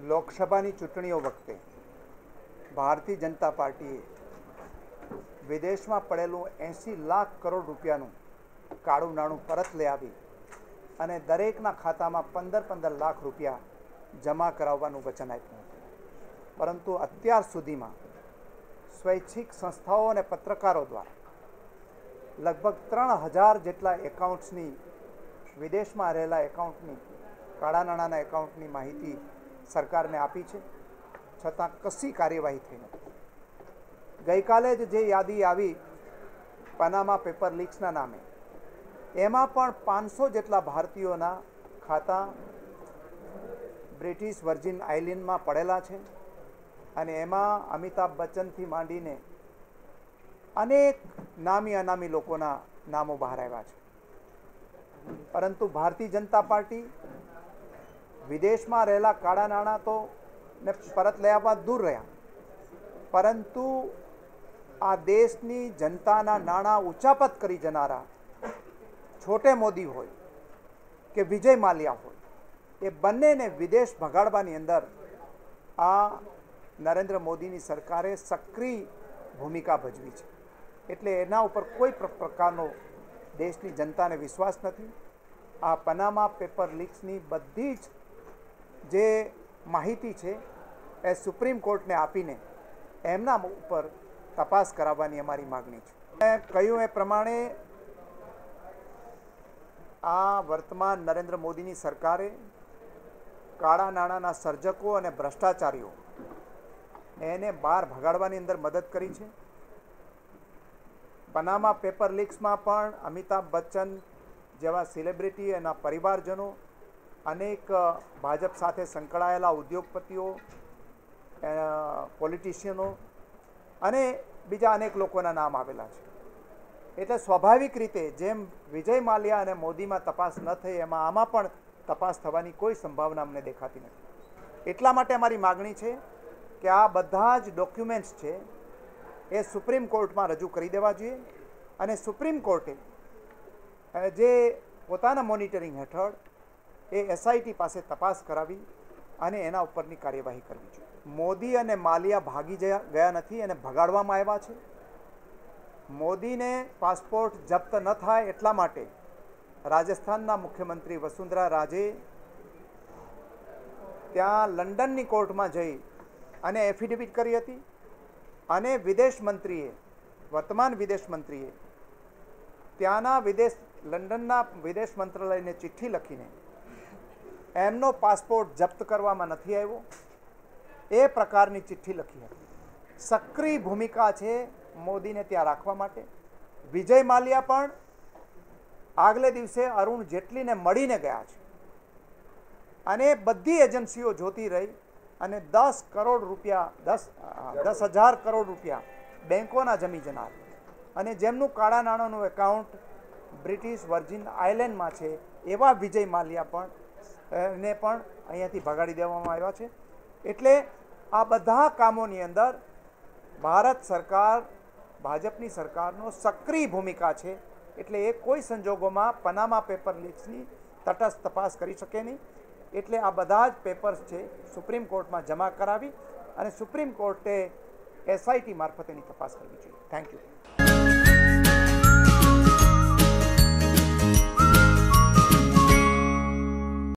લોકસભાની ચૂંટણીઓ વખતે ભારતીય જનતા પાર્ટીએ વિદેશમાં પડેલું એંસી લાખ કરોડ રૂપિયાનું કાળું નાણું પરત લઈ આવી અને દરેકના ખાતામાં પંદર પંદર લાખ રૂપિયા જમા કરાવવાનું વચન આપ્યું પરંતુ અત્યાર સુધીમાં સ્વૈચ્છિક સંસ્થાઓ અને પત્રકારો દ્વારા લગભગ ત્રણ હજાર જેટલા એકાઉન્ટ્સની, વિદેશમાં રહેલા એકાઉન્ટની, કાળા નાણાંના એકાઉન્ટની માહિતી સરકારને આપી છે, છતાં કશી કાર્યવાહી થઈ નથી. ગઈકાલે જ જે યાદી આવી પનામા પેપર લીક્સના નામે, એમાં પણ પાંચસો જેટલા ભારતીયોના ખાતા બ્રિટિશ વર્જિન આઇલેન્ડમાં પડેલા છે અને એમાં અમિતાભ બચ્ચનથી માંડીને અનેક નામી અનામી લોકોના નામો બહાર આવ્યા છે. પરંતુ ભારતીય જનતા પાર્ટી વિદેશમાં રહેલા કાળા નાણાં તો ને પરત લયા બાદ દૂર રહ્યા. પરંતુ આ દેશની જનતાના નાણાં ઉચાપત કરી જનારા છોટે મોદી હોય કે વિજય માલ્યા હોય, એ બંનેને વિદેશ ભગાડવાની અંદર આ નરેન્દ્ર મોદીની સરકારે સક્રિય ભૂમિકા ભજવી છે. એટલે એના ઉપર કોઈ પ્રકારનો દેશની જનતાને વિશ્વાસ નથી. આ પનામા પેપર લીક્સની બધી જ જે માહિતી છે એ સુપ્રીમ કોર્ટને આપીને એમના ઉપર તપાસ કરાવવાની અમારી માગણી છે. કહ્યું એ પ્રમાણે આ વર્તમાન નરેન્દ્ર મોદીની સરકારે કાળા નાણાંના સર્જકો અને ભ્રષ્ટાચારીઓ એને બહાર ભગાડવાની અંદર મદદ કરી છે. પનામા પેપર લીક્સમાં પણ અમિતાભ બચ્ચન જેવા સેલિબ્રિટી એના પરિવારજનો અનેક ભાજપ સાથે સંકળાયેલા ઉદ્યોગપતિઓ પોલિટિશિયનો અને બીજા અનેક લોકોના નામ આવેલા છે. એટલે સ્વાભાવિક રીતે જેમ વિજય માલ્યા અને મોદીમાં તપાસ ન થઈ, એમાં આમાં પણ તપાસ થવાની કોઈ સંભાવના અમને દેખાતી નથી. એટલા માટે અમારી માગણી છે કે આ બધા જ ડોક્યુમેન્ટ્સ છે એ સુપ્રીમ કોર્ટમાં રજૂ કરી દેવા જોઈએ અને સુપ્રીમ કોર્ટે જે પોતાના મોનિટરિંગ હેઠળ એ એસઆઈટી પાસે તપાસ કરાવી અને એના ઉપરની કાર્યવાહી કરવી જોઈએ. મોદી અને માલિયા ભાગી ગયા નથી એને ભગાડવામાં આવ્યા છે. મોદીને પાસપોર્ટ જપ્ત ન થાય એટલા માટે રાજસ્થાનના મુખ્યમંત્રી વસુંધરા રાજે ત્યાં લંડનની કોર્ટમાં જઈ અને એફિડેવિટ કરી હતી અને વિદેશ મંત્રીએ, વર્તમાન વિદેશ મંત્રીએ ત્યાંના વિદેશ, લંડનના વિદેશ મંત્રાલયને ચિઠ્ઠી લખીને એમનો પાસપોર્ટ જપ્ત કરવામાં નથી આવ્યો. એ પ્રકારની ચિઠ્ઠી લખી હતી. સક્રિય ભૂમિકા છે મોદીને ત્યાં રાખવા માટે. વિજય માલ્યા પણ આગલે દિવસે અરુણ જેટલીને મળીને ગયા છે. અને બધી એજન્સીઓ જોતી રહી અને દસ કરોડ રૂપિયા, દસ દસ હજાર કરોડ રૂપિયા બેંકોના જમી જનાર. અને જેમનું કાળા નાણાંનું એકાઉન્ટ બ્રિટિશ વર્જિન આઇલેન્ડમાં છે એવા વિજય માલ્યા પણ ને પણ અહીંયાથી ભગાડી દેવામાં આવ્યા છે. એટલે આ બધા કામોની અંદર ભારત સરકાર, ભાજપની સરકારનો સક્રિય ભૂમિકા છે. એટલે એ કોઈ સંજોગોમાં પનામા પેપર લીક્સની તટસ્થ તપાસ કરી શકે નહીં. એટલે આ બધા જ પેપર્સ છે સુપ્રીમ કોર્ટમાં જમા કરાવી અને સુપ્રીમ કોર્ટે એસઆઈટી મારફતેની તપાસ કરવી જોઈએ. Thank you